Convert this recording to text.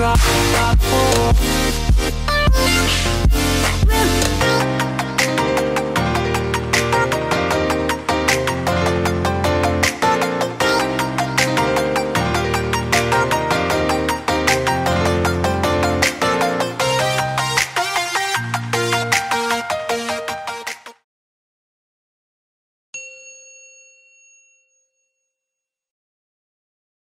drop, drop, oh.